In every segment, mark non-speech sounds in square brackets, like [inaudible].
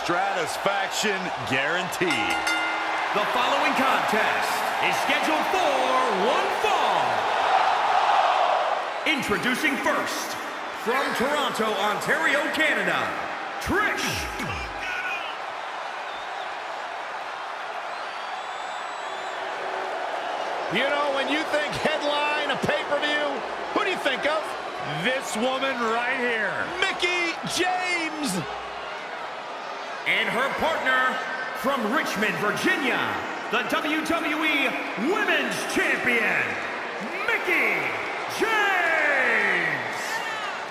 Stratusfaction guaranteed. The following contest is scheduled for one fall. Introducing first, from Toronto, Ontario, Canada, Trish. You know, when you think headline, a pay-per-view, who do you think of? This woman right here. Mickie James. And her partner from Richmond, Virginia, the WWE Women's Champion, Mickie James.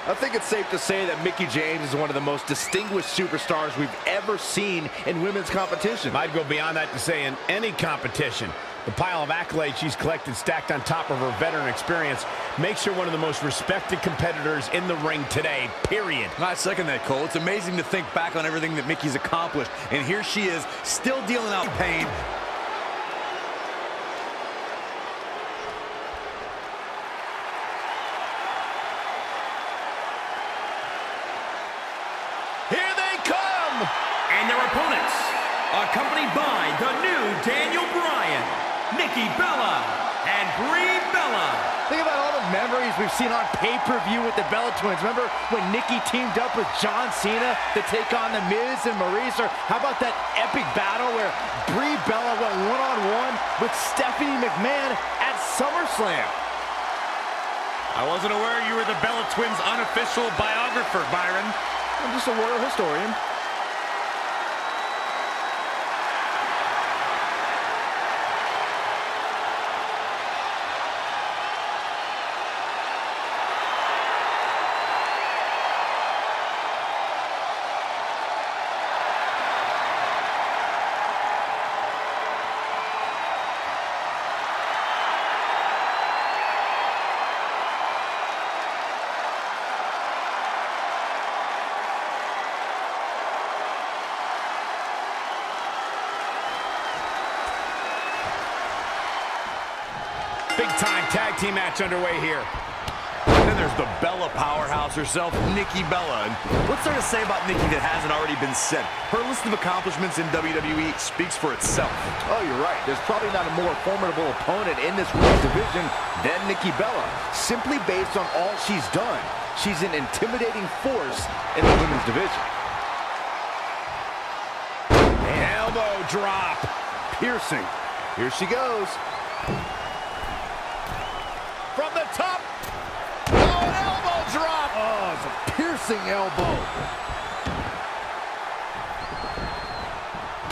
I think it's safe to say that Mickie James is one of the most distinguished superstars we've ever seen in women's competition. I'd go beyond that to say in any competition. The pile of accolades she's collected stacked on top of her veteran experience makes her one of the most respected competitors in the ring today, period. I second that, Cole. It's amazing to think back on everything that Mickie's accomplished. And here she is, still dealing out pain. Here they come! And their opponents, accompanied by the new Daniel Bryan, Nikki Bella, and Brie Bella. Think about all the memories we've seen on pay-per-view with the Bella Twins. Remember when Nikki teamed up with John Cena to take on The Miz and Maryse? Or how about that epic battle where Brie Bella went one-on-one with Stephanie McMahon at SummerSlam? I wasn't aware you were the Bella Twins' unofficial biographer, Byron. I'm just a royal historian. Big-time tag team match underway here. And Then there's the Bella powerhouse herself, Nikki Bella. And what's there to say about Nikki that hasn't already been said? Her list of accomplishments in WWE speaks for itself. Oh, you're right. There's probably not a more formidable opponent in this women's division than Nikki Bella. Simply based on all she's done, she's an intimidating force in the women's division. Elbow drop. Piercing. Here she goes. From the top. Oh, an elbow drop. Oh, it's elbow.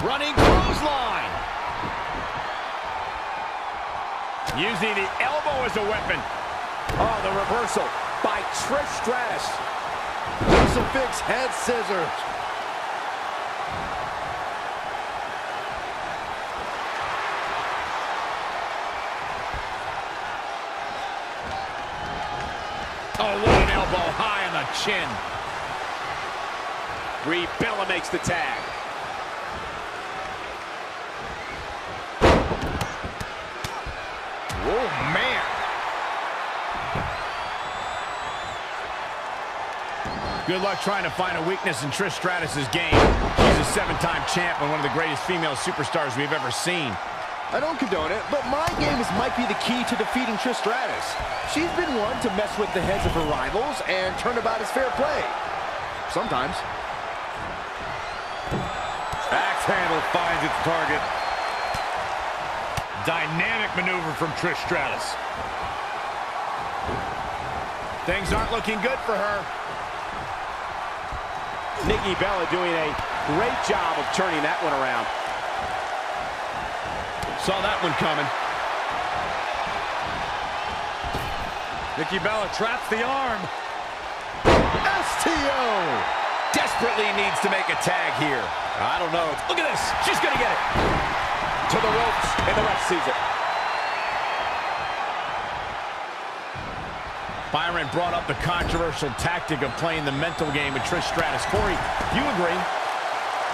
Running clothesline. Using the elbow as a weapon. Oh, the reversal by Trish Stratus. Crucifix head scissors. Oh, what an elbow high on the chin. Brie Bella makes the tag. Oh, man. Good luck trying to find a weakness in Trish Stratus' game. She's a seven-time champ and one of the greatest female superstars we've ever seen. I don't condone it, but my games might be the key to defeating Trish Stratus. She's been one to mess with the heads of her rivals and turn about as fair play. Sometimes. Axe handle finds its target. Dynamic maneuver from Trish Stratus. Things aren't looking good for her. Nikki Bella doing a great job of turning that one around. Saw that one coming. Nikki Bella traps the arm. STO! Desperately needs to make a tag here. I don't know. Look at this. She's going to get it. To the ropes, and the ref sees it. Byron brought up the controversial tactic of playing the mental game with Trish Stratus. Corey, you agree?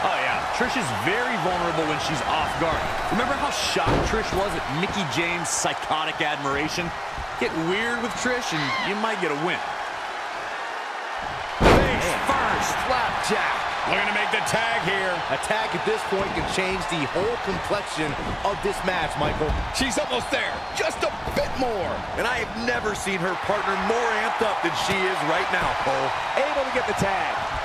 Oh, yeah. Trish is very vulnerable when she's off guard. Remember how shocked Trish was at Mickie James' psychotic admiration? Get weird with Trish and you might get a win. Face first, flapjack. Looking to make the tag here. A tag at this point can change the whole complexion of this match, Michael. She's almost there, just a bit more. And I have never seen her partner more amped up than she is right now, Cole. Able to get the tag.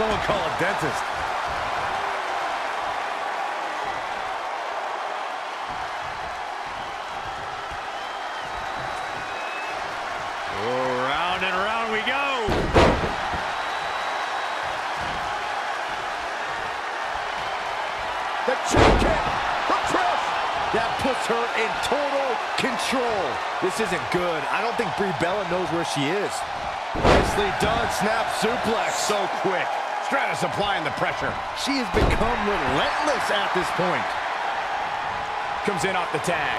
Someone call a dentist. Round and round we go. The Trish. That puts her in total control. This isn't good. I don't think Brie Bella knows where she is. Nicely done. Snap suplex. So quick. Stratus applying the pressure. She has become relentless at this point. Comes in off the tag.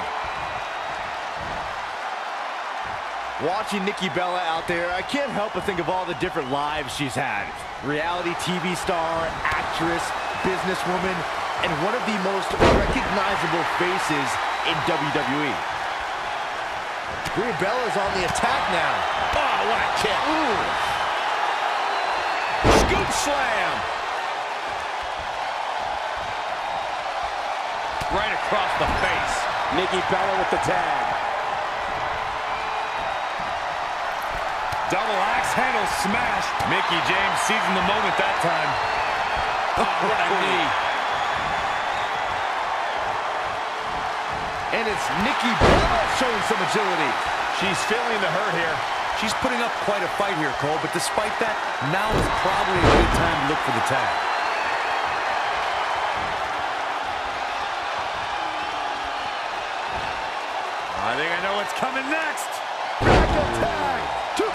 Watching Nikki Bella out there, I can't help but think of all the different lives she's had. Reality TV star, actress, businesswoman, and one of the most recognizable faces in WWE. Brie Bella's on the attack now. Oh, what a kick. Ooh. Scoop slam. Right across the face. Nikki Bella with the tag. Double axe handle smash. Mickie James seizing the moment that time. [laughs] Oh, what a knee. And it's Nikki Bella showing some agility. She's feeling the hurt here. She's putting up quite a fight here, Cole, but despite that, now is probably a good time to look for the tag. I think I know what's coming next. Dragon tag 2.0.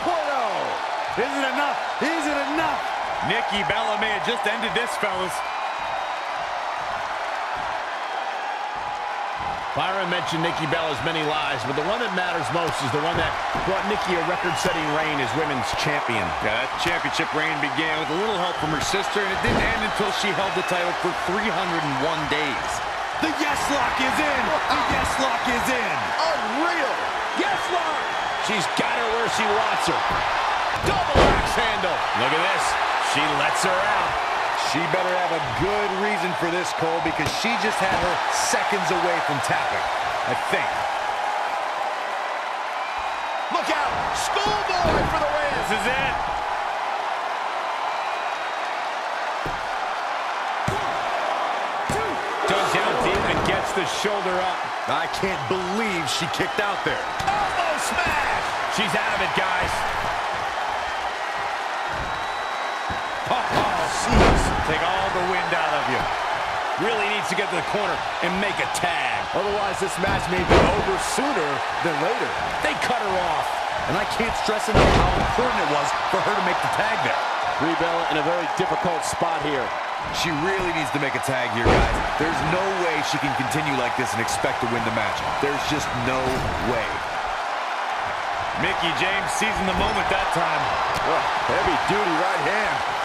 Is it enough? Is it enough? Nikki Bella may have just ended this, fellas. Byron mentioned Nikki Bella's many lives, but the one that matters most is the one that brought Nikki a record-setting reign as women's champion. Yeah, that championship reign began with a little help from her sister, and it didn't end until she held the title for 301 days. The yes lock is in! The yes lock is in! Unreal. Yes, Lock. She's got her where she wants her. Double axe handle. Look at this. She lets her out. She better have a good reason for this, Cole, because she just had her seconds away from tapping. I think. Look out. Schoolboy for the win. This is it. Goes down deep and gets the shoulder up. I can't believe she kicked out there. Elbow smash. She's out of it, guys. Take all the wind out of you. Really needs to get to the corner and make a tag. Otherwise, this match may be over sooner than later. They cut her off. And I can't stress enough how important it was for her to make the tag there. Brie Bella in a very difficult spot here. She really needs to make a tag here, guys. There's no way she can continue like this and expect to win the match. There's just no way. Mickie James seizing the moment that time. Heavy duty right hand.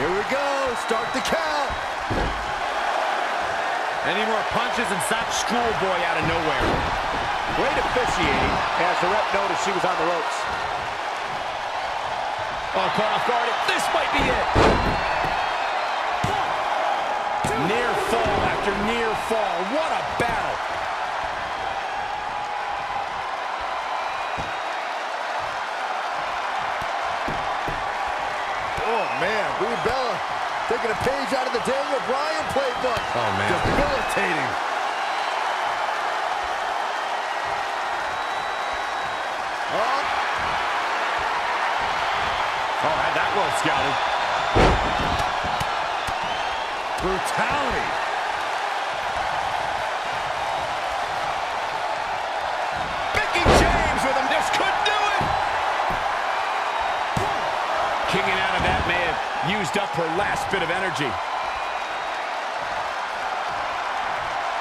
Here we go. Start the count. Any more punches and stop schoolboy out of nowhere. Great officiating as the rep noticed she was on the ropes. Oh, caught off guard. This might be it. Near fall after near fall. What a battle. Taking a page out of the Daniel Bryan playbook. Oh, man. Debilitating. Oh, Oh, had that well scouted. Brutality. Used up her last bit of energy.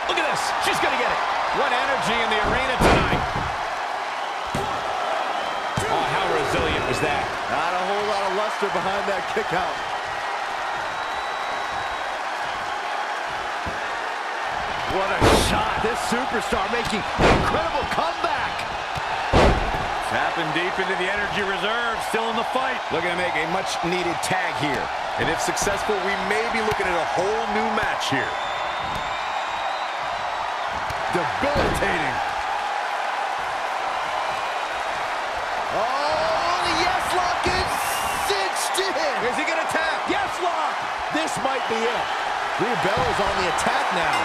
Look at this. She's going to get it. What energy in the arena tonight. Oh, how resilient was that? not a whole lot of luster behind that kick out. What a shot. This superstar making incredible Dropping deep into the energy reserve, still in the fight. Looking to make a much-needed tag here. And if successful, we may be looking at a whole new match here. Debilitating. Oh, the yes lock is cinched in. Is he going to tap? Yes lock. This might be it. Brie Bella's on the attack now.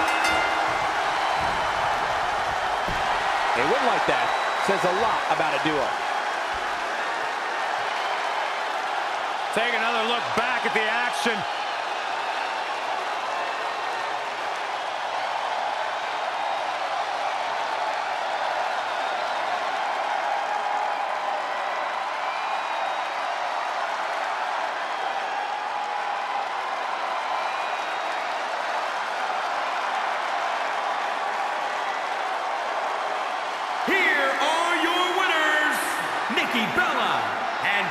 A win like that says a lot about a duo. Take another look back at the action.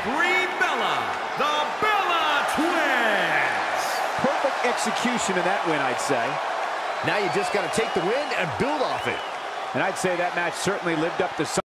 And Brie Bella, the Bella Twins. Perfect execution in that win, I'd say. Now you just got to take the win and build off it. And I'd say that match certainly lived up to some